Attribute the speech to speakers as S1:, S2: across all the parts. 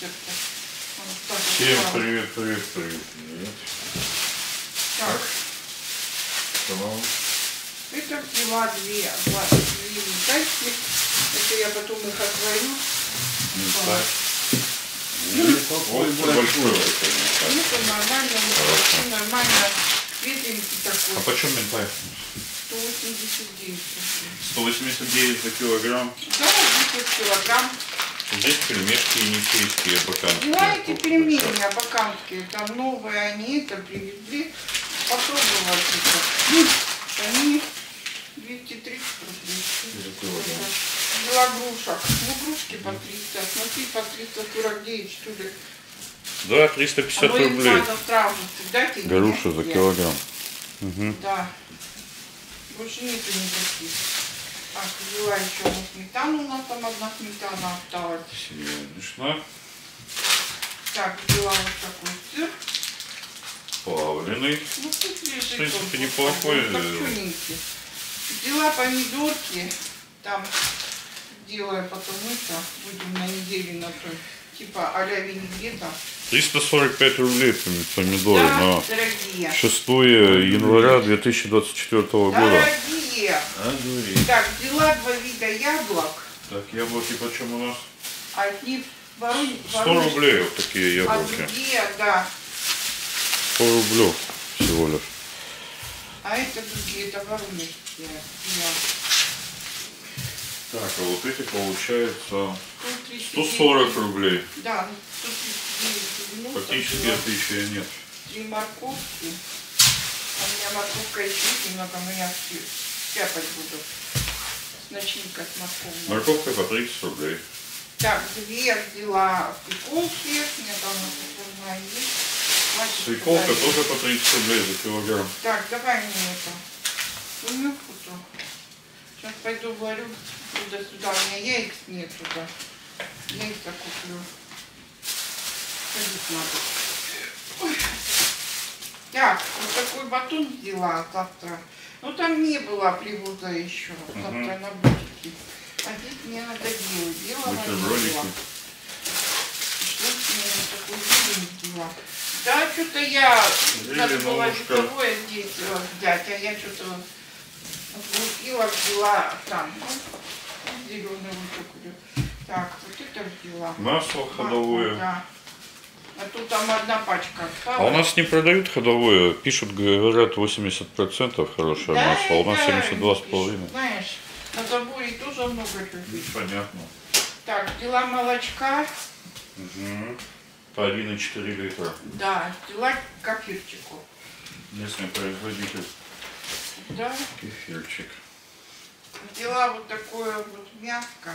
S1: Вот вот
S2: Всем привет, привет, привет. привет.
S1: Так,
S2: Салам.
S1: это взяла две, тачки. Это я потом их отварю.
S2: Так.
S3: Ой,
S2: Вот
S3: большой.
S2: большой вот.
S1: Ну, это нормально,
S2: Хорошо.
S1: нормально. Светленький
S2: А
S1: такой.
S2: почем ментай?
S1: 189 рублей.
S2: 189 за килограмм.
S1: Да, 10 килограмм.
S2: Здесь пельмешки и ничейские баканские.
S1: Знаете, пельмени абаканские, там новые, они это привезли, попробовать это. М, Они 230 рублей. Взяла грушек. Ну, грушки по 300, смотри, по 349, что ли.
S2: Да,
S1: А
S2: 350
S1: то им
S2: рублей. Горуша
S1: нет,
S2: за килограмм. Угу.
S1: Да. Больше нету никаких. Так, взяла еще вот сметану, у нас там одна сметана осталась.
S2: Сегодняшна.
S1: Так, взяла вот такой сыр.
S2: Плавленый.
S1: Ну, тут лежит
S2: В принципе,
S1: он
S2: неплохой,
S1: такой,
S2: э.
S1: Взяла помидорки, там делаю потом это, будем на неделе на той, типа а-ля винегрета.
S2: 345 рублей пом- помидоры
S1: Да,
S2: на
S1: дорогие.
S2: 6 января 2024 года. А, говори.
S1: Так, взяла два вида яблок,
S2: Так, яблоки почем у нас?
S1: одни ворон...
S2: 100 рублей вот такие
S1: а
S2: яблоки.
S1: другие, да.
S2: 100 рублей всего лишь.
S1: А это другие, это воронежские.
S2: Так, а вот эти получается
S1: 139.
S2: 140 рублей.
S1: Да, 139
S2: Фактически
S1: взяла.
S2: отличия нет.
S1: Три морковки. А у меня морковка еще немного, но я всю тяпать буду. С начинкой с морковной.
S2: Морковка по 30 рублей.
S1: Так, две взяла свеколки. У меня там уже есть.
S2: Свеколка тоже по 30 рублей за килограмм.
S1: Так, давай мне это. Умюху-то. Сейчас пойду варю туда-сюда. У меня яиц нет туда. Яйца куплю. Ходить надо. Ой. Так, вот такой батон взяла завтра. Ну там не было привоза еще. Завтра
S2: Мгм.
S1: на бутике. А здесь мне надо делать. Белого не
S2: Бутербродики.
S1: было. Что мне такой зелень взяла? Да, что-то я надо было весовое здесь э, взять, а я что-то отлупила, взяла там. Ну, зеленый выкуплю. Так, вот это взяла.
S2: Масло
S1: Масло,
S2: ходовое.
S1: Да. А тут там одна пачка осталась.
S2: А у нас не продают ходовое. Пишут, говорят, 80% хорошее
S1: Да,
S2: масло. А у нас
S1: это,
S2: 72,5.
S1: Знаешь, на заборе тоже много любит.
S2: Понятно.
S1: Так, взяла молочка.
S2: Угу. По 1,4 литра.
S1: Да, взяла кефирчику.
S2: Местный производитель.
S1: Да,
S2: Кефирчик.
S1: взяла вот такое вот мяско.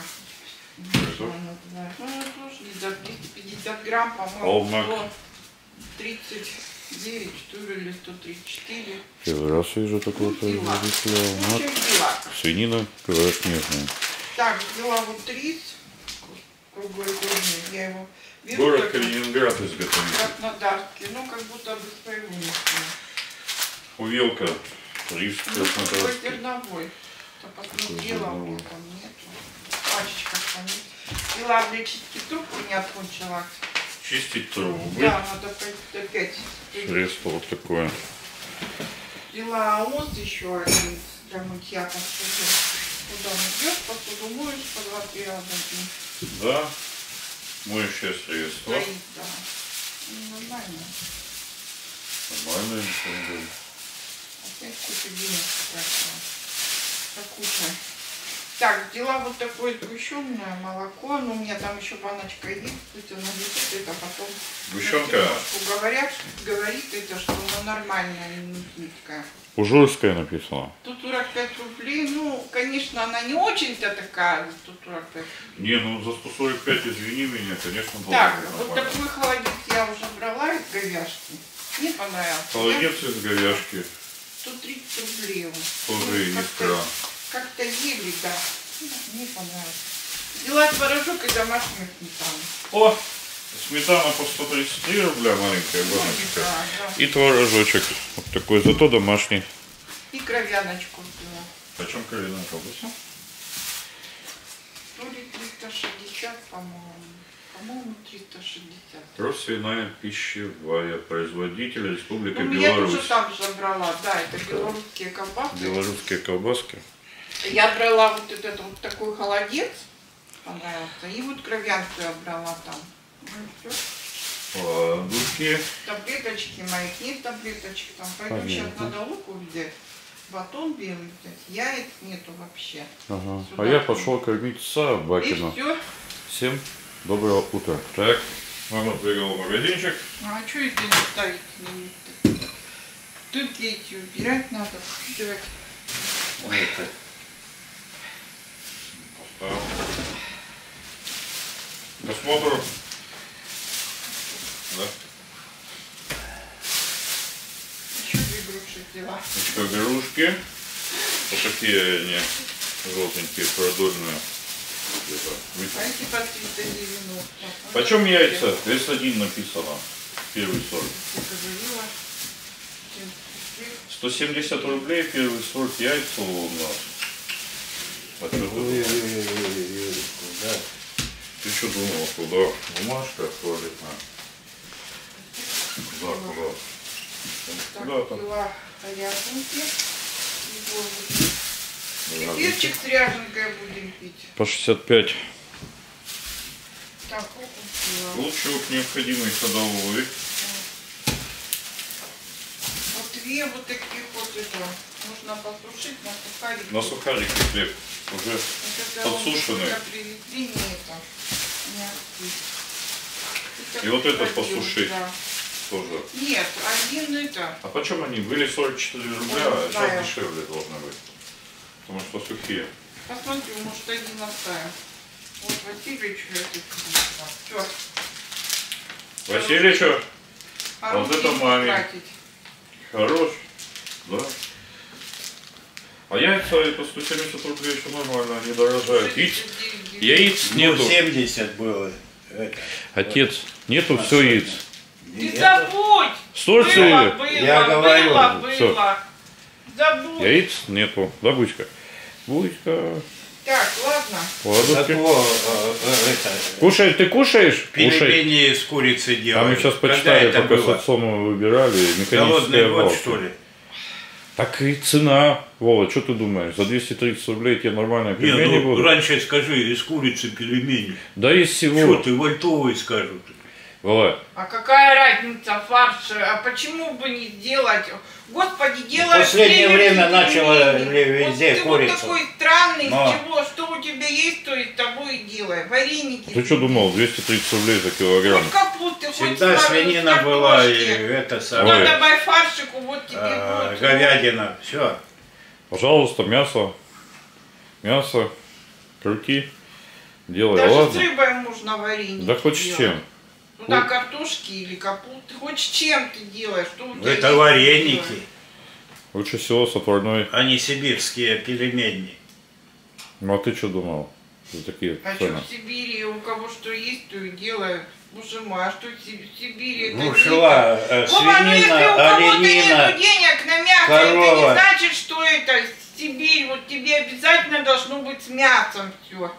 S1: Что? Ну, тоже не за 250 грамм, по-моему,
S2: Олмак.
S1: 139, что ли, или 134.
S2: Первый раз вижу такого производителя.
S1: В
S2: Вот.
S1: взяла.
S2: Свинина пирожнежная.
S1: Так, взяла вот рис круглогодний, я его беру.
S2: Город
S1: как
S2: Калининград изготовитель.
S1: Краснодарский, ну как будто бы своего знаю.
S2: Увелка. Рис
S1: Ну, какой
S2: краснодарский.
S1: зерновой. Я посмотрела, у
S2: зерновой?
S1: меня там нету. Пачечка Взяла для чистки трубку не отмучила.
S2: Чистить трубы.
S1: Да, надо опять- опять.
S2: Средство вот такое.
S1: Взяла ОС еще один для мытья посуды. Куда идешь, посуду моешь по два-три раза в день.
S2: Да. Моющее средство.
S1: Стоит, да. Ну, Нормально.
S2: Нормальное. ничего.
S1: Опять куча денег потратила. Куча. Так, взяла вот такое сгущенное молоко. Ну, у меня там еще баночка есть. Пусть она лежит, это потом...
S2: Сгущенка.
S1: Говорят, говорит это, что она нормальная, не жидкая.
S2: Ужурская написано.
S1: 145 рублей. Ну, конечно, она не очень-то такая, 145
S2: Не, ну за 145, извини меня, конечно, было
S1: Так, вот
S2: нормально.
S1: такой холодец я уже брала из говяжки. Мне понравился.
S2: Холодец из говяжки.
S1: 130 рублей.
S2: Тоже
S1: Ну,
S2: и не
S1: как-то- ели, да. Мне понравилось. Взяла творожок и домашнюю сметану.
S2: О! Сметана по 133 рубля маленькая
S1: Ну,
S2: баночка.
S1: да, да.
S2: И творожочек. Вот такой, зато домашний.
S1: И кровяночку взяла.
S2: Почем кровяная колбаса?
S1: То ли 360, по-моему. По-моему, 360.
S2: Россвиная пищевая производитель Республики
S1: Ну, я тоже
S2: Беларусь.
S1: там же брала, да, это белорусские колбаски.
S2: Белорусские колбаски.
S1: Я брала вот этот вот такой холодец, понравился, и вот кровянку я брала там. Ну, всё.
S2: Ладушки.
S1: Таблеточки моих, нет таблеточек там. Сейчас
S2: Понятно.
S1: надо луку взять, батон белый взять, яиц нету вообще.
S2: Ага.
S1: Сюда.
S2: А я пошел кормить
S1: И
S2: собакину.
S1: все.
S2: Всем доброго утра. Так, мама сбегала в магазинчик.
S1: А что это не ставить? Тут эти убирать надо. Давай.
S3: Это,
S2: Поставил. К осмотру. Да.
S1: Еще две груши взяла.
S2: Игрушки. Вот такие они желтенькие, продольные.
S1: А эти по 390.
S2: Почем яйца? Вес один написано. Первый сорт.
S1: Я говорила.
S2: 170 рублей первый сорт яйца у нас. А
S3: куда?
S2: Что думал, куда? Бумажка туалетная. Куда, куда?
S1: Так,
S2: Куда там? Ладно.
S1: перчик с ряженкой будем пить.
S2: По 65.
S1: Так.
S2: Лучок необходимый ходовой.
S1: Вот две вот таких вот это. Нужно посушить на сухарики.
S2: На сухарики хлеб. Уже подсушенный. И вот это
S1: ходил,
S2: посушить.
S1: да.
S2: тоже.
S1: Нет, один это.
S2: А почем они? Были 44 рубля, а сейчас дешевле должны быть. Потому что сухие.
S1: Посмотрю, может один оставим. Вот Васильевич это. Все.
S2: Васильевичу,
S1: А
S2: Вот это маме.
S1: тратить.
S2: хорош. Да. А яйца по 170 рублей еще нормально, они дорожают. Яиц,
S1: 69.
S2: яиц
S3: Ну,
S2: нету.
S3: 70 было. Это.
S2: Отец, нету все яиц.
S1: Ты забудь!
S2: С
S1: Было,
S2: Турции
S1: было,
S3: Я говорю,
S1: было, было. Забудь.
S2: яиц нету. Да, Бучка? Бучка.
S1: Так, ладно.
S2: Ладушки.
S3: Зато э, э, это,
S2: Кушай, ты кушаешь?
S3: Пельмени с курицей
S2: А
S3: делают.
S2: мы сейчас почитали,
S3: это
S2: пока
S3: было?
S2: с отцом мы выбирали,
S3: Голодный год, что ли?
S2: Так и цена. Вова, что ты думаешь? За 230 рублей тебе нормальные
S3: Не,
S2: пельмени
S3: ну,
S2: будут?
S3: раньше скажи, из курицы пельмени.
S2: Да из
S3: Что
S2: всего.
S3: ты, вольтовые скажут.
S2: Вова,
S1: А какая разница фарш? А почему бы не сделать? Господи, делай
S3: последнее
S1: пельмени,
S3: время начало
S1: пельмени.
S3: везде
S1: вот ты
S3: курица.
S1: вот такой странный,
S3: Но.
S1: с чего, что у тебя есть, то и с тобой и делай. Вареники.
S2: ты что думал, 230 рублей за килограмм?
S1: Хоть капусты, хоть
S3: Всегда
S1: с-
S3: свинина
S1: с
S3: была и это.
S1: Ну,
S3: самое.
S1: добавь фаршику, вот тебе
S3: а,
S1: будет.
S3: говядина. Все.
S2: Пожалуйста, мясо. Мясо. Крути. Делай,
S1: Даже с
S2: ладно?
S1: рыбой можно вареники
S2: Да хоть с чем.
S1: Ну да, картошки или капусты. Хоть с чем ты делаешь. Что у тебя
S3: Это вареники,
S1: делай.
S2: Лучше всего с отварной.
S3: а не сибирские пельмени.
S2: Ну а ты что думал? За такие
S1: А что
S2: цены.
S1: в Сибири у кого что есть, то и делают. Боже мой, а что в Си- в Сибири это
S3: Ну, шла э, свинина, оленина.
S1: денег на мясо, это не
S3: корова.
S1: значит, что это Сибирь. Вот тебе обязательно должно быть с мясом все.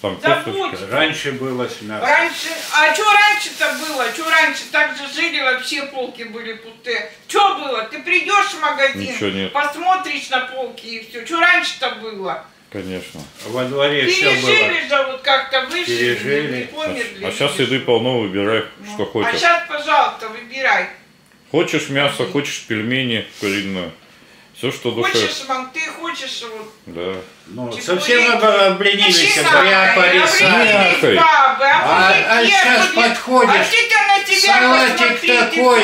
S2: Там косточка.
S3: Раньше было с мясом.
S1: Раньше, а что раньше-то было? Что раньше? Так же жили, вообще полки были пустые. Что было? Ты придешь в магазин, посмотришь на полки и все. Что раньше-то было?
S2: Конечно.
S3: Во дворе все было.
S1: Пережили же вот как-то вышли,
S3: Пережили.
S1: не
S2: А,
S1: померли.
S2: а сейчас еды полно, выбирай, что
S1: А
S2: хочешь.
S1: сейчас, пожалуйста, выбирай.
S2: Хочешь мясо, хочешь пельмени куриные. Все, что душе.
S1: Хочешь, мам, ты хочешь вот...
S2: Да.
S3: Ну,
S1: Чебуреки.
S3: совсем об- обленились,
S1: Начинай,
S3: бря порисали.
S1: обленились
S2: Нахуй.
S1: бабы, а,
S3: А-
S1: мужики
S3: а сейчас
S1: будут-
S3: подходишь,
S1: А на тебя
S3: салатик такой,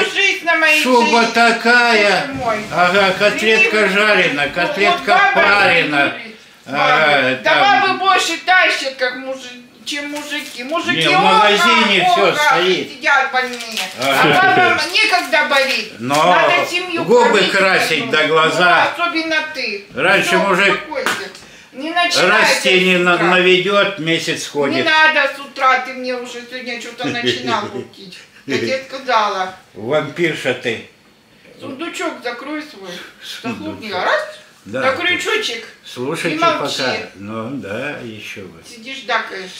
S3: Шуба
S1: жизни.
S3: такая. Ага, котлетка жарена, котлетка
S1: Вот
S3: парена.
S1: обленились.
S3: Ага,
S1: Бабы. Да
S3: там-
S1: бабы больше тащат, как мужи- чем мужики. Мужики
S3: Не, в магазине
S1: ого,
S3: стоит.
S1: сидят больные. А бабам некогда болеть.
S3: Но
S1: Надо семью
S3: губы красить до глаза.
S1: Ну, особенно ты.
S3: Раньше
S1: Всё,
S3: мужик.
S1: Не
S3: Растение на- наведет, месяц
S1: Не
S3: ходит.
S1: надо с утра, ты мне уже сегодня что-то начинал крутить. Я тебе сказала.
S3: Вампирша ты.
S1: Сундучок закрой свой. Захлопни. Раз.
S3: Да.
S1: На крючочек.
S3: Слушайте
S1: Не молчи.
S3: пока. Ну да, еще бы.
S1: Сидишь, дакаешь.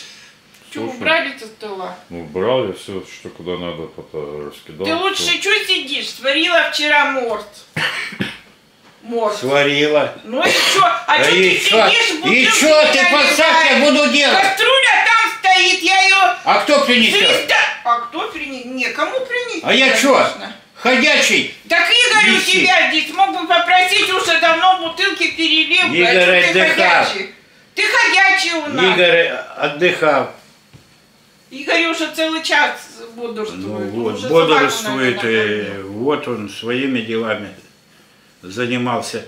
S1: Что, убрали со стола?
S2: Ну, я все, что куда надо, потом раскидал.
S1: Ты лучше что сидишь? Сварила вчера морс. Морс.
S3: Сварила.
S1: Ну и что? А
S3: Да
S1: что
S3: и
S1: ты
S3: чё?
S1: сидишь,
S3: И чё ты
S1: не
S3: поставь, я буду делать?
S1: Кастрюля там стоит, я ее...
S3: А кто принесет?
S1: Свиста... А кто принес? Некому принести.
S3: А я чё? Ходячий.
S1: Так Игорь у
S3: Висит.
S1: тебя здесь мог бы попросить уже давно бутылки перелил. а
S3: Игорь
S1: чё ты
S3: отдыхал.
S1: ходячий? Ты ходячий у нас.
S3: Игорь отдыхал.
S1: Игорь уже целый час бодрствует.
S3: Ну вот,
S1: уже
S3: бодрствует,
S1: собаку, наверное,
S3: э, вот он своими делами занимался.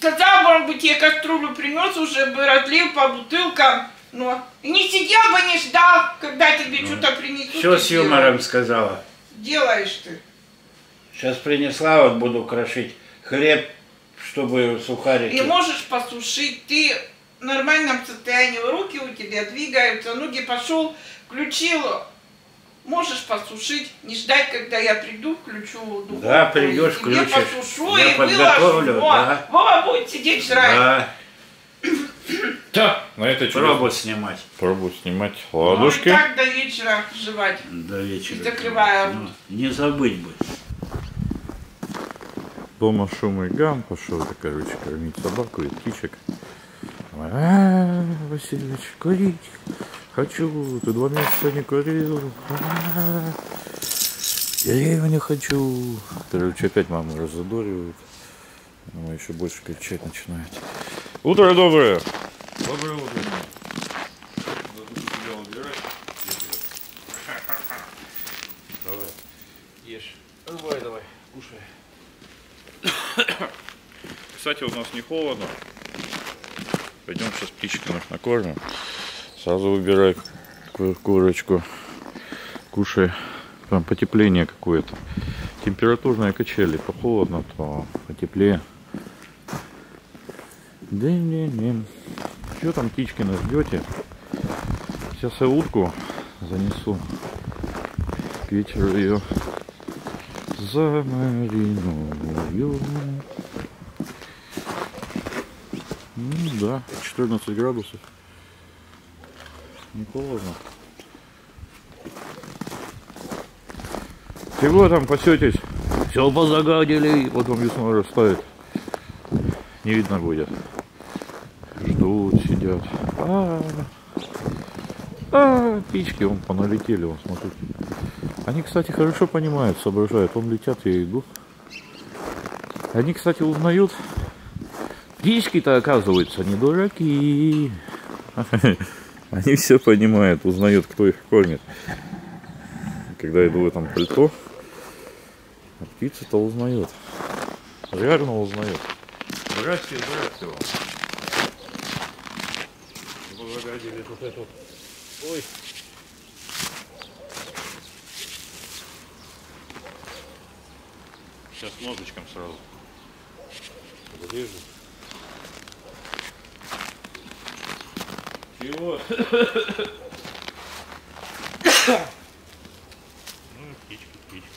S1: Сказал бы, он бы тебе кастрюлю принес, уже бы разлил по бутылкам. Но и не сидел бы, не ждал, когда тебе что-то принесут.
S3: Все
S1: и
S3: с юмором сказала.
S1: Делаешь ты.
S3: Сейчас принесла, вот буду крошить хлеб, чтобы сухарики.
S1: И можешь посушить. Ты в нормальном состоянии. Руки у тебя двигаются, ноги пошел, включил. Можешь посушить, не ждать, когда я приду, включу духовку.
S3: Да, придешь,
S1: тебе
S3: включишь.
S1: посушу
S3: Я
S1: и
S3: подготовлю,
S1: выложу. Во,
S3: да.
S1: Вова будет сидеть жрать.
S3: Да,
S2: Да, на этой
S3: пробу снимать
S2: Пробую снимать
S1: Ну,
S2: ладушки.
S1: и так до вечера жевать.
S3: до вечера.
S1: И закрываю.
S3: Ну, не забыть бы.
S2: Дома шум и гам. Пошел я, короче, кормить собаку и птичек. А, Васильевич, курить хочу. Ты два месяца не курил. А, Деревню хочу. Короче, опять маму разодоривают. Мама еще больше кричать начинает. Утро доброе. Доброе утро. Давай.
S3: Ешь. Давай, давай, кушай.
S2: Кстати, у нас не холодно. Пойдем сейчас птичкам накормим. Сразу выбирай ку- курочку. Кушай. Там потепление какое-то. Температурные качели. То холодно, то потеплее. Дым-дым-дым. Что там птички нас ждете? Сейчас я утку занесу. К вечеру ее замариную. Ну да, 14 градусов. Не холодно. Чего там пасетесь? Все позагадили. Вот вам весной растает. Не видно будет. Ждут, сидят. А, а, птички вон поналетели, вон, смотрите. Они, кстати, хорошо понимают, соображают. Вон летят, я иду. Они, кстати, узнают. Птички-то, оказывается, не дураки. Они все понимают, узнают, кто их кормит. Когда я иду в этом пальто, а птицы-то узнают. Реально узнают. Здрасте, здрасте вам. Загадили тут эту. Ой. Ножичком сразу. Подрежу. Чего? Ну, птички, птички.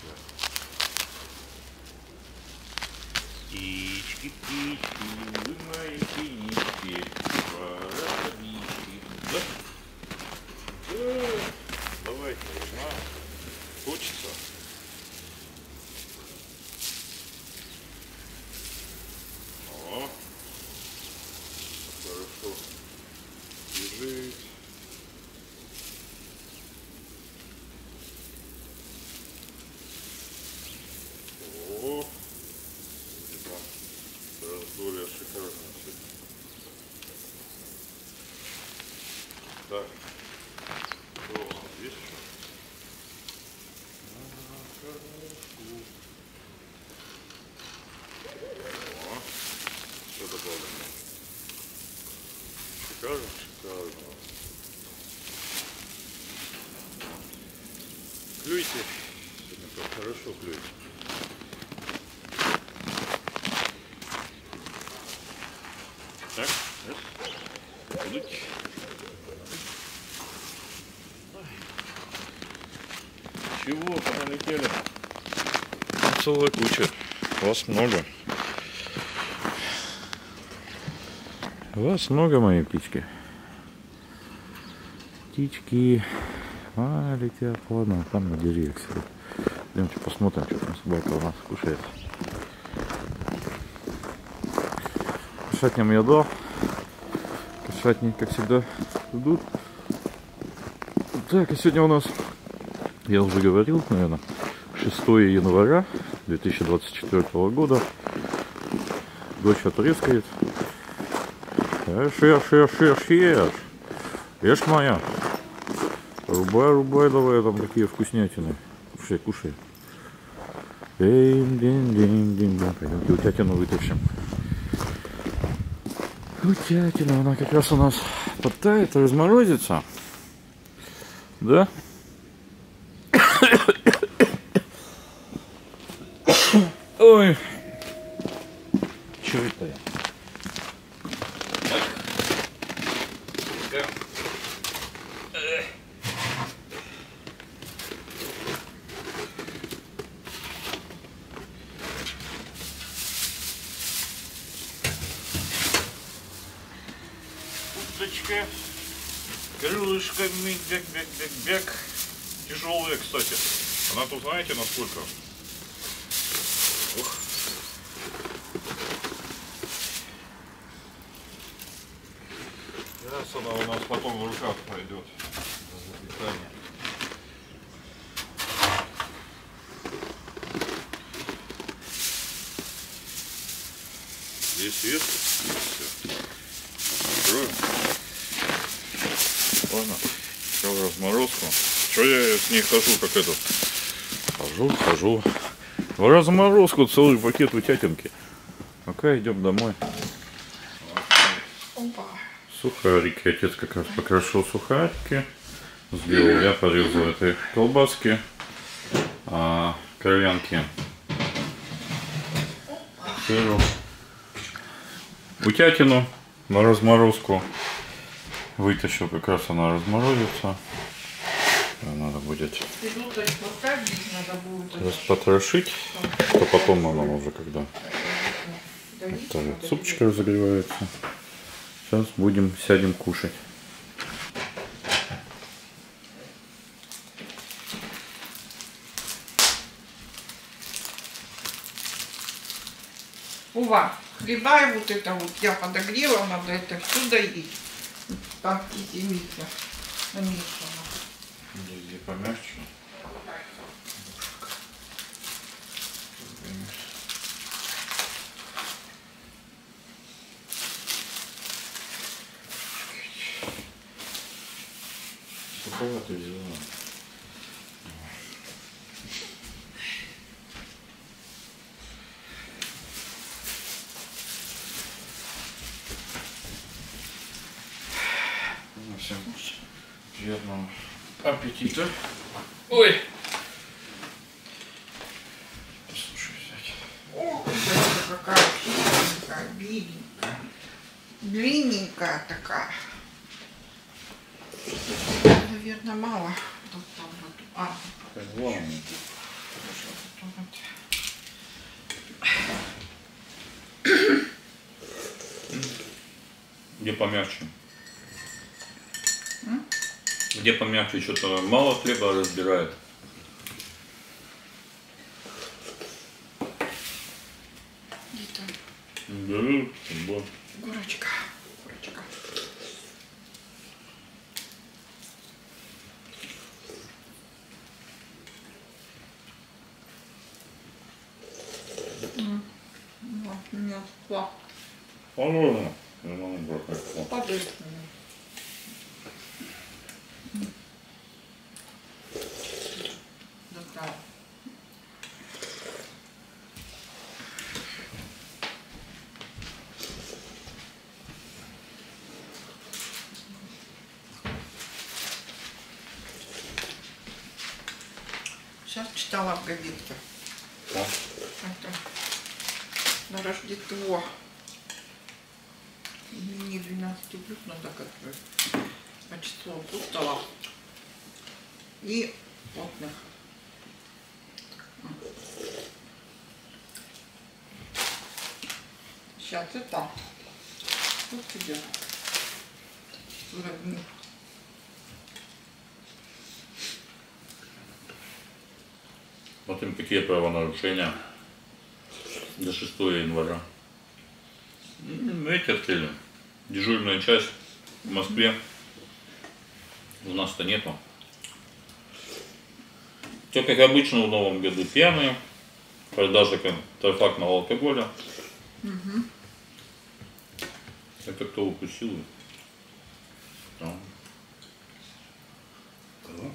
S2: Птички, птички, вы мои птички, воробьички. Да? Э, Давайте, я знаю. Хочется. О, хорошо. Лежит. О, это сразу более шикарно. Так. О, есть что? Ага, хорошо. О, все добавлено. Шикарно, шикарно. Клюйте. Сегодня прям хорошо клюйте. Так, раз. Чего, полетели? Целая куча. Вас много. Вас много, мои птички. птички. А, летят. Ладно, там на деревьях сидят. Пойдемте посмотрим, что там собака у нас кушает. Кошатням я. Кошатни, как всегда, идут. Так, и сегодня у нас, я уже говорил, наверное, 6 января 2024 года. Дочь отрезкает. Ешь, ешь, ешь, ешь, ешь. Ешь моя. Рубай, рубай, давай, там такие вкуснятины. Кушай, кушай. Дин, дин, дин, дин, дин. Пойдемте утятину вытащим. Утятина, она как раз у нас подтает, разморозится. Да? Ой. Знаете насколько? Ух. Сейчас она у нас потом в руках пойдет. за запекание. Здесь? Все. Открою. Ладно. В разморозку. Че я с ней хожу, как этот? Хожу, хожу. В разморозку целый пакет утятинки. Ну-ка, идем домой. Сухарики. Отец как раз покрашил сухарики. Сделал. Я порезал этой колбаски. А, кровянки. Сыру. Утятину на разморозку. Вытащил, как раз она разморозится. Надо будет
S1: Минуточку оставить, надо будет.
S2: Распотрошить, то потом она уже когда супчик разогревается. Сейчас будем сядем кушать.
S1: Ува, хлеба и вот это вот я подогрела, надо это все доить. Так, извините, намешано.
S2: Где помягче. Суховато взяла. Ну, Всем приятного аппетита. Ой! Послушай, взять.
S1: Ох, это какая хиленькая, беленькая. Длинненькая такая. Наверное, мало. Вот там вот. А, вот.
S2: Где помягче? Где помягче, что-то мало хлеба разбирает.
S1: Где-то
S2: Да, вот.
S1: Курочка. Курочка. М, вот, мясо.
S2: Положено.
S1: Да, Сейчас читала в газетке.
S2: Так.
S1: Это на Рождество. 12 плюс, но так как по числу пустого и потных. Сейчас это вот идет
S2: уровень. им какие правонарушения до 6 января. Мы эти открыли. Дежурная часть в Москве. У нас-то нету. Все как обычно в новом году пьяные, продажа контрафактного алкоголя. Это кто упустил? А.
S3: Кто?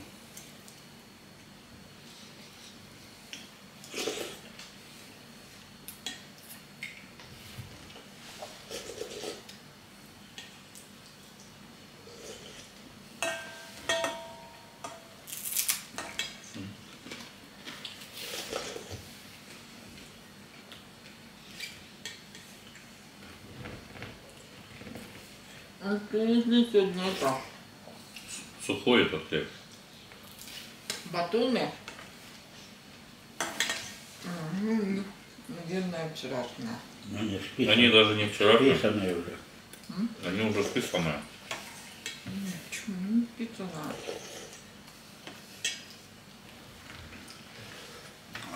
S1: А Привезли сегодня это,
S2: Сухой этот хлеб.
S1: батоны. М, Наверное, вчерашние.
S3: Списаны.
S2: Они даже не вчерашние,
S3: Списанные уже.
S2: они уже списанные.
S1: Почему не спится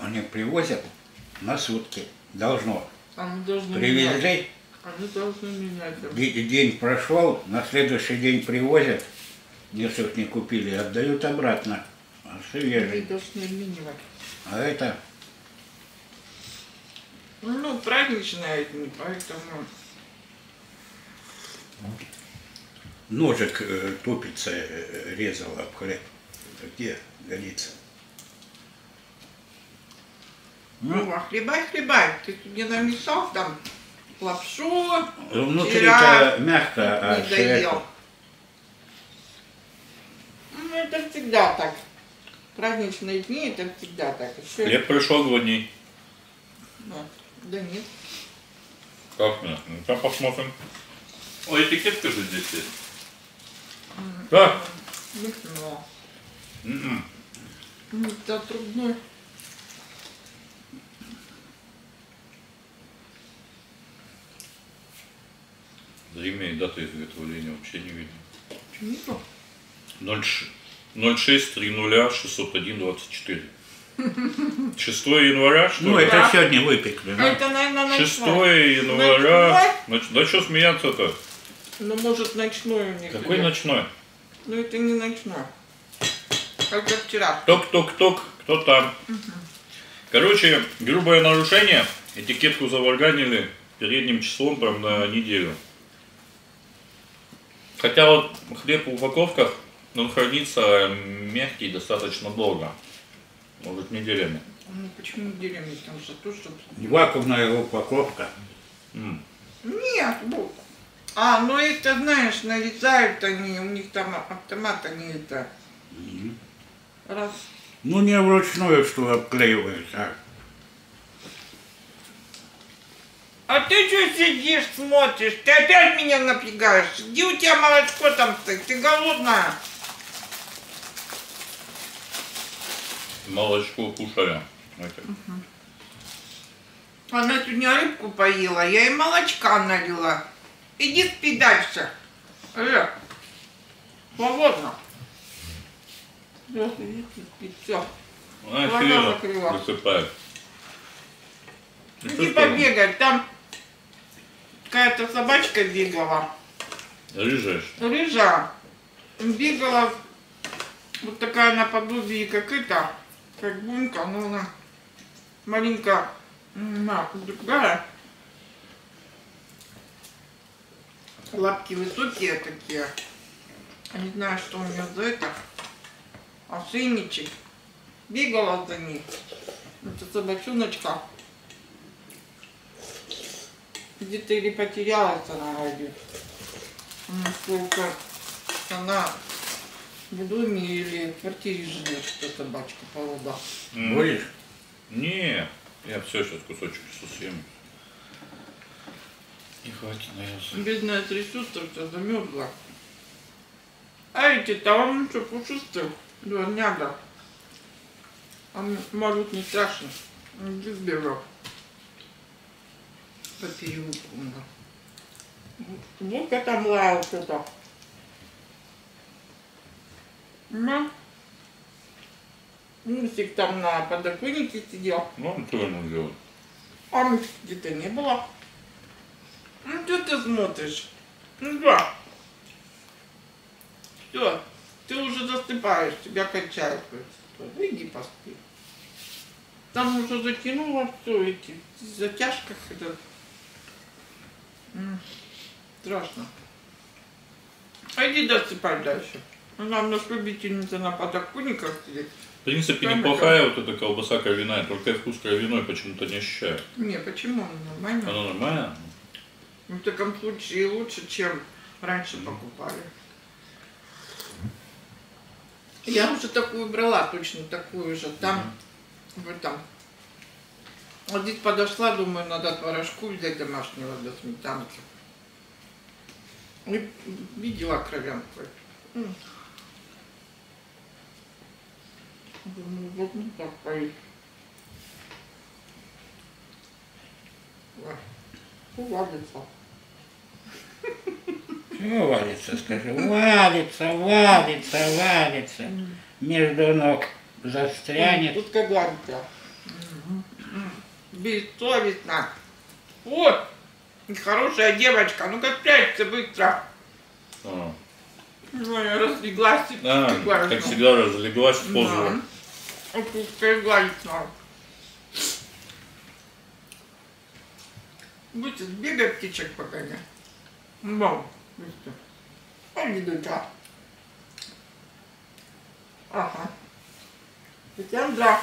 S3: Они привозят на сутки. Должно.
S1: Они должны менять.
S3: Привезли,
S1: Они должны менять.
S3: день прошел, на следующий день привозят, если их не купили, отдают обратно. А
S1: Они
S3: свежий.
S1: должны менять.
S3: А это
S1: Ну, праздничные дни, поэтому...
S3: ножик э, тупица э, резал об хлеб. Где годится?
S1: Ну, а хлебай, хлебай. Ты мне намесал там лапшу.
S3: Внутри-то мягко, а
S1: не доел. Ну, это всегда так. Праздничные дни это всегда так. Еще...
S2: Хлеб прошлогодний.
S1: Да. да нет.
S2: Как мне? Ну, сейчас посмотрим. О, этикетка же здесь есть. Да?
S1: Смешно.
S2: М-м.
S1: Ну, Это трудно.
S2: Время и дата изготовления вообще не видно.
S1: Почему?
S2: 06 30 601 24. 6 января, что
S3: Ну,
S2: ли?
S3: это сегодня выпекли. да?
S1: Это, наверное,
S2: 6
S1: ночной.
S2: января. Нач- Да что смеяться-то?
S1: Ну, может, ночной у них.
S2: Какой
S1: идет.
S2: ночной?
S1: Ну, это не ночной. Как вчера.
S2: Ток-ток-ток, кто там? Короче, грубое нарушение. Этикетку заварганили передним числом прям на неделю. Хотя вот хлеб в упаковках, он хранится мягкий достаточно долго. Может неделями.
S1: Ну, почему неделями? Там же то, что...
S3: Вакуумная упаковка.
S2: М.
S1: Нет, вот. А, ну это, знаешь, нарезают они, у них там автомат, они это... Раз.
S3: Ну, не вручную, что обклеивают, а
S1: А ты что сидишь, смотришь? Ты опять меня напрягаешь. Где у тебя молочко там стоит? Ты голодная?
S2: Молочко кушаю. Это.
S1: Она сегодня рыбку поела, я ей молочка налила. Иди спи дальше. Э, свободно. Я иди спи, все.
S2: Она
S1: Глаза закрыла. Иди побегай, там какая-то собачка бегала.
S2: Рыжаешь?
S1: Рыжа бегала, вот такая наподобие, как это, как бунька, но она маленько м, на, другая. Лапки высокие такие. Не знаю, что у нее за это. Ошейничек. Бегала за ней. Это собачоночка. Где-то или потерялась она ради. Насколько она в доме или в квартире живет, что собачка порода.
S2: М.
S3: будешь?
S2: Не, я все сейчас кусочек съем. Не хватит, наелся.
S1: Бедная трясется, вся замерзла. А эти там что, пушистые, дворняга. А м- может не страшно. Он здесь бегал. По переулку. Вот-ка там лаял что-то. Ну. Мусик там на подоконнике сидел.
S2: Ну, что ему делать?
S1: А Мусик где-то не было. Ну что ты смотришь? Ну да. Все, ты уже засыпаешь, тебя качают. Иди поспи. Там уже затянуло все эти в затяжках это. Страшно. А иди досыпай дальше. Она у нас любительница на подоконниках сидит.
S2: В принципе,
S1: Правильно,
S2: неплохая вот эта колбаса кровяная, только я вкус кровяной почему-то не ощущаю.
S1: Не, почему? Она нормально.
S2: Она нормальная?
S1: В таком случае лучше, чем раньше покупали. Я уже такую брала, точно такую же. Там, в этом. Вот здесь подошла, думаю, надо творожку взять домашнего для сметанки. И видела кровянку. Думаю, вот не так поесть. Ой, Уладится.
S3: Чего валится, скажи? Валится, валится, валится. Между ног застрянет.
S1: Тут как гладко. Бессовестно. Вот. Хорошая девочка. Ну как прячься быстро.
S2: А,
S1: Ну, я разлеглась. и
S2: А, как всегда разлеглась
S1: Да. тут как гладить надо. Будете бегать птичек погонять. Бом. Быстро. Пойди душа. Ага. Александра.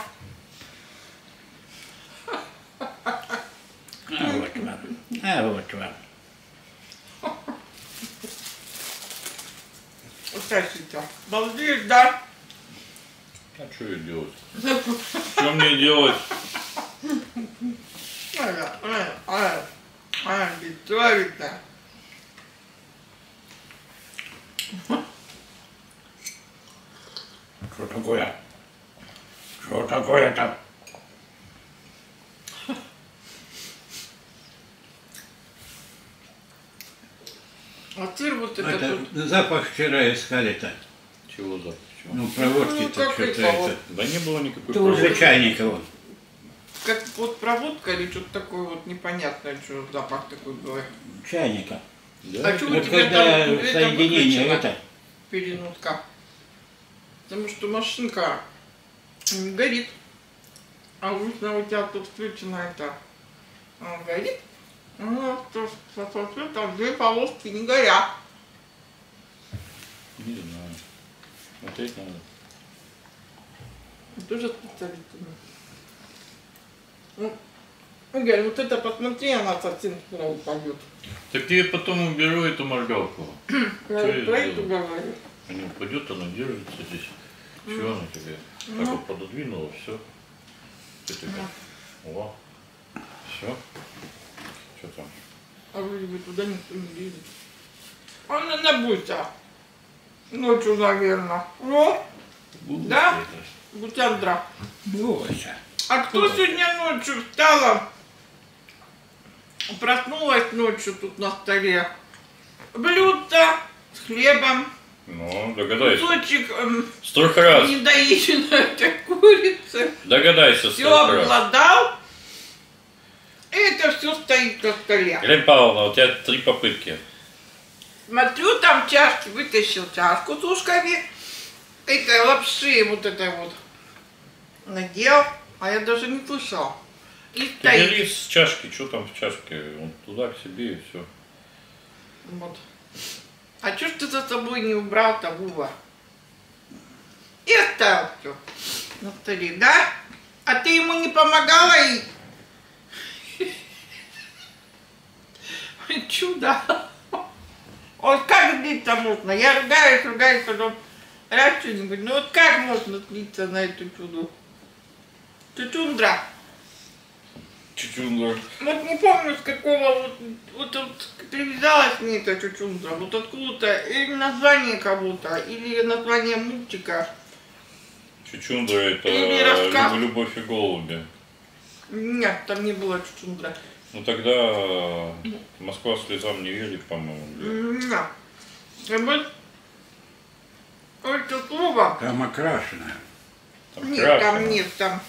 S3: А вот вам, а вот вам.
S1: Утащите. Балдеешь, да?
S2: А что ей делать? Что мне делать?
S1: Ага, ага, ага. Ага, бессовестно.
S3: Что такое? Что такое-то?
S1: А сыр вот это,
S3: Это
S1: тут.
S3: запах вчера искали-то.
S2: Чего за? Чего?
S3: Ну, проводки-то
S1: Ну,
S3: что-то
S1: это.
S2: Да не было никакой
S3: уже
S2: проводки.
S3: чайника вон.
S1: Как вот проводка или что-то такое вот непонятное, что запах такой был.
S3: Чайника.
S2: Да?
S1: А что у
S3: Вот
S1: тебя
S3: когда
S1: там
S3: соединение это.
S1: перенутка. Потому что машинка не горит. А обычно у тебя тут включено это горит. Ну, то, соответственно, там две полоски не горят.
S2: Не знаю. Смотреть надо.
S1: Тоже специалист. Ну, Игорь, вот это посмотри, она совсем скоро упадет.
S2: Так я потом уберу эту моргалку.
S1: Я про
S2: сделаю?
S1: говорю.
S2: Она упадет, она держится здесь. Чего она тебе? Так
S1: Ну.
S2: вот пододвинула, все. Ты такая. О. Все. Что там?
S1: А вроде бы туда никто не лезет. Она на буся. Ночью, наверное. Ну, Да? Бутяндра.
S3: Бойся.
S1: А кто сегодня ночью встала? Проснулась ночью тут на столе. Блюдо с хлебом,
S2: Ну, догадайся.
S1: кусочек эм,
S2: Стрых раз.
S1: недоеденной этой курицы.
S2: Догадайся,
S1: Все
S2: стрых раз.
S1: обладал. И это все стоит на столе.
S2: Елена Павловна, у тебя три попытки.
S1: Смотрю, там чашки, вытащил чашку с ушками. Этой лапши вот этой вот надел, а я даже не слышал. И
S2: Ты
S1: стоит.
S2: бери с чашки, что там в чашке? Он туда к себе и все.
S1: Вот. А чё ж ты за собой не убрал-то, Вова? И оставил все на столе, да? А ты ему не помогала и... Чудо! Вот как злиться можно? Я ругаюсь, ругаюсь, потом раз что-нибудь. Ну вот как можно злиться на эту чуду? Чучундра.
S2: Чучунгар.
S1: Вот не помню, с какого вот, вот, вот привязалась мне эта чучундра, вот откуда-то, или название кого-то, или название мультика.
S2: Чучундра это
S1: Или рассказ.
S2: Люб- любовь и голуби.
S1: Нет, там не было чучундра.
S2: Ну тогда Москва слезам не верит, по-моему.
S1: Вот это слово,
S3: Там окрашенная.
S2: Там
S1: Нет,
S2: крашено.
S1: там нет, там,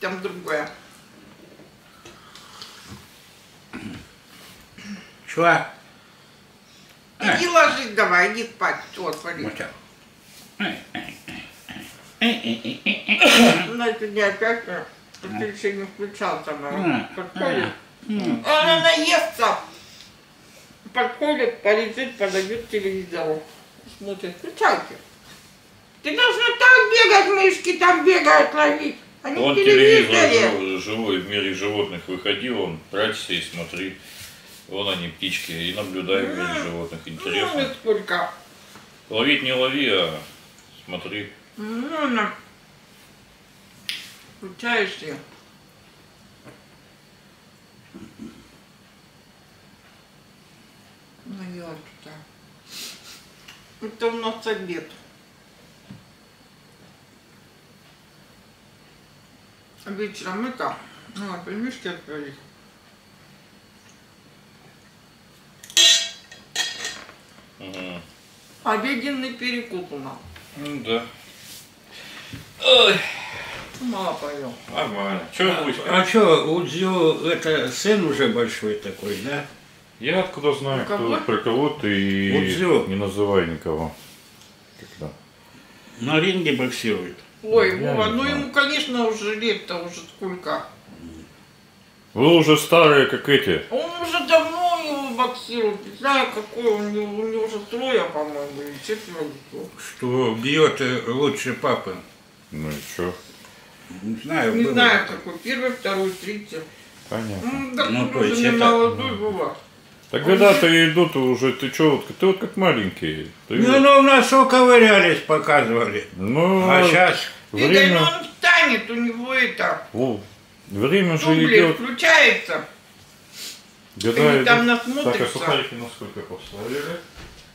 S1: там другое.
S3: Чего?
S1: Иди ложись давай, иди спать. Вот, смотри.
S3: Вот так.
S1: На сегодня опять э, ты еще не включал там. Подходит. Она наестся. Подходит, полетит, подойдет к телевизору. Смотрит, включайте. Ты должна так бегать, мышки там бегают ловить. Они
S2: Он телевизор жив- живой в мире животных выходил, он прячься и смотри. Вон они, птички, и наблюдай в мире животных.
S1: Ну,
S2: Интересно.
S1: и сколько.
S2: Ловить не лови, а смотри.
S1: Ну, на. Ну, ёлки-то. Это у нас обед. Вечером это, ну, пельмешки отправить.
S2: Мгм.
S1: Обеденный перекус у нас.
S2: Ну да. Ой,
S1: Мало поел.
S2: нормально. Че будет?
S3: А что, у Дзю это сын уже большой такой, да?
S2: Я откуда знаю, кто,
S1: кого?
S2: про кого ты
S3: Удзю.
S2: не называй никого. Когда?
S3: На ринге боксирует.
S1: Ой,
S2: Я
S1: Вова, ну ему, конечно, уже лет-то уже сколько.
S2: Вы уже старые, как эти.
S1: Он уже давно его боксирует. Не знаю, какой у него, у него уже трое, по-моему, или четверо.
S3: Что бьет э, лучше папы.
S2: Ну и что?
S3: Не знаю,
S1: Не
S3: было
S1: знаю, какой. Первый, второй, третий.
S2: Понятно.
S1: Ну, так
S3: Ну,
S1: он
S3: то есть это-
S1: молодой, Вова.
S2: Так года-то идут уже, ты что, вот, ты вот как маленький. Ты
S3: Ну, ну, в носу ковырялись, показывали.
S2: ну,
S3: А сейчас
S2: время,
S1: ну он встанет, у него это,
S2: Во, время же идет.
S1: включается.
S2: Года
S1: Они там
S2: идут. Так, а
S1: насмотрятся.
S2: сухарики на сколько поставили?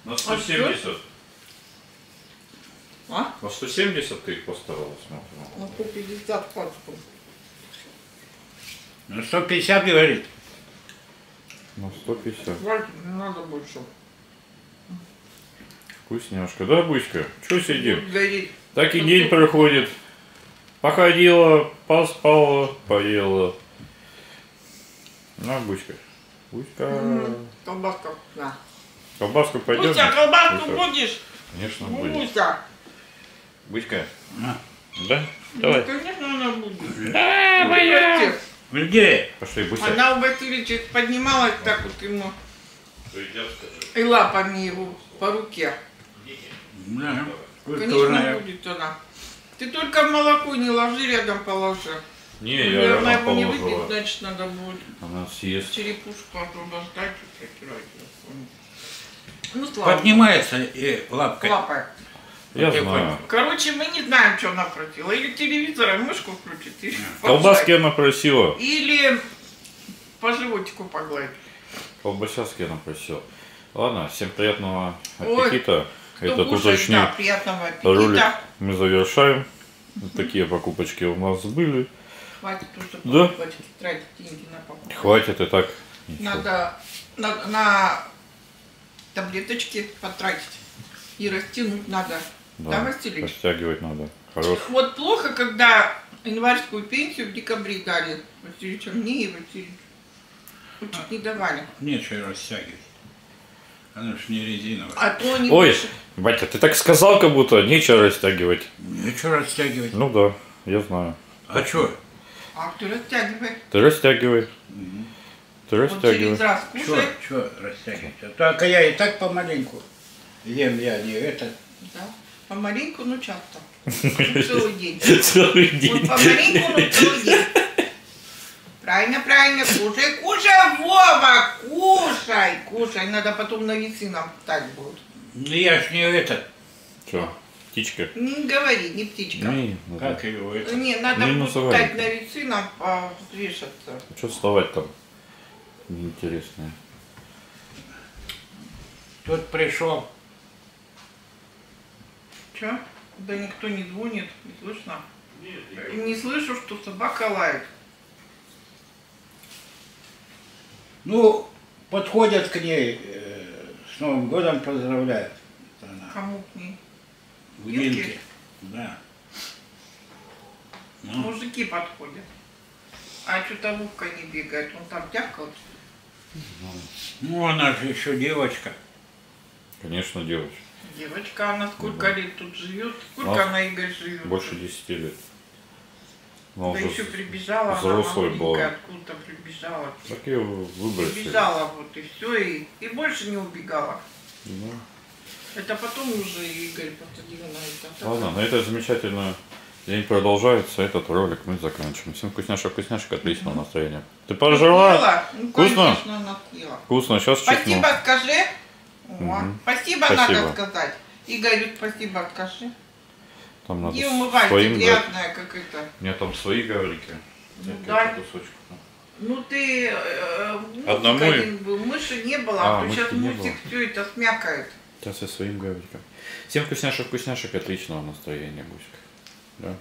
S2: На 170.
S1: А?
S2: На 170 ты их поставила, смотрю.
S1: На 150 пачку.
S3: ну, 150 говорит.
S2: На 150.
S1: Хватит, не надо больше.
S2: Вкусняшка. Да, Буська? Че сидим?
S1: Гореть.
S2: Так и день проходит. Походила, поспала, поела. На, Буська. Буська.
S1: М, Колбаска вкусная.
S2: Колбаску пойдем?
S1: Буся, колбаску
S2: Буся?
S1: будешь?
S2: Конечно, будет.
S1: Буся.
S2: Буська.
S3: А.
S2: Да?
S1: Ну,
S2: Давай.
S1: конечно, она будет.
S2: Да,
S1: Прекрати.
S3: Где?
S2: Пошли, Буся.
S1: Она у Васильевича поднималась так вот ему и лапами его по руке.
S3: Да.
S1: Конечно, будет она. Ты только молоко не ложи рядом положи.
S2: Не, я
S1: Наверное, его не выпить, значит, надо будет
S2: Она съест.
S1: черепушку освобождать. Ну, слава.
S3: Поднимается и лапкой.
S1: Лапой.
S2: Я
S3: Я
S2: знаю.
S1: Короче, мы не знаем, что она просила. Или телевизор, и мышку включит, или
S2: Колбаски она просила.
S1: Или по животику погладить.
S2: Колбасяски она просила. Ладно, всем приятного
S1: Ой,
S2: аппетита.
S1: Кто
S2: Этот уточный
S1: да, приятного
S2: ролик
S1: аппетита.
S2: мы завершаем. Вот такие покупочки у нас были.
S1: Хватит уже
S2: Да.
S1: покупать, тратить деньги на покупку.
S2: Хватит и так. Ничего.
S1: Надо на, на таблеточки потратить. И растянуть надо. Да, Василий?
S2: Растягивать надо. Хорош.
S1: Вот плохо, когда январскую пенсию в декабре дали. Васильевича мне и Васильевичу. Чуть не давали.
S3: Нечего растягивать. Она ж не резиновая.
S1: А то они
S2: Ой,
S1: больше-
S2: батя, ты так сказал, как будто нечего растягивать.
S3: Нечего растягивать.
S2: Ну да, я знаю.
S3: А что?
S1: А ты растягивай.
S2: Ты растягивай. Ты
S1: Вот
S2: растягивай.
S1: через раз
S3: Что,
S1: кушай.
S3: что растягивать? А Только я и так помаленьку. Ем я не это.
S1: Да. Помаленьку, но часто. Целый день.
S2: Целый
S1: Вот
S2: день.
S1: помаленьку, но целый день. Правильно, правильно, кушай, кушай, Вова, кушай, кушай. Надо потом на весы нам встать будет.
S3: Ну я ж не это.
S2: Че, птичка?
S1: Не говори, не птичка.
S2: Не, ну
S3: Как его это?
S1: Не, надо
S2: Не
S1: будет
S2: называй.
S1: встать на весы нам повешаться.
S2: Что вставать там? Неинтересное.
S3: Тут пришел.
S1: Че? Да никто не звонит, не слышно? Не слышу, что собака лает.
S3: Ну, подходят к ней. э, с Новым годом поздравляют. Она
S1: Кому к ней?
S3: в? Вилке. Да.
S1: Мужики подходят. А что-то Вовка не бегает, он там тявкал.
S3: Ну, она же еще девочка.
S2: Конечно, девочка.
S1: Девочка, она сколько лет тут живет? Сколько
S2: А,
S1: она, Игорь, живет?
S2: Больше 10 лет. Ну,
S1: Да еще прибежала, она
S2: взрослая
S1: маленькая,
S2: была.
S1: откуда-то прибежала.
S2: Так ее выбросили.
S1: Прибежала вот и все, и, и больше не убегала.
S2: Ну,
S1: Это потом уже Игорь посадил на это. Так
S2: ладно, на этой замечательно день продолжается. Этот ролик мы заканчиваем. Всем вкусняшек, вкусняшек, отличного настроения. Ты?
S1: Съела? Ну,
S2: Вкусно?
S1: конечно, она съела.
S2: Вкусно, сейчас чекну.
S1: Спасибо скажи. О,
S2: Мгм.
S1: Спасибо,
S2: Спасибо.
S1: надо сказать. Игорю спасибо скажи.
S2: Там надо
S1: Не
S2: с-
S1: умывайся,
S2: своим
S1: грязная как это.
S2: У меня там свои гаврики.
S1: Ну, дай.
S2: кусочки.
S1: Ну ты э, мультик
S2: Одному и-
S1: один был, мыши не было,
S2: А,
S1: а, то сейчас мультик все это смякает.
S2: Сейчас я своим гавриком. Всем вкусняшек, вкусняшек, отличного настроения, Буська. Да?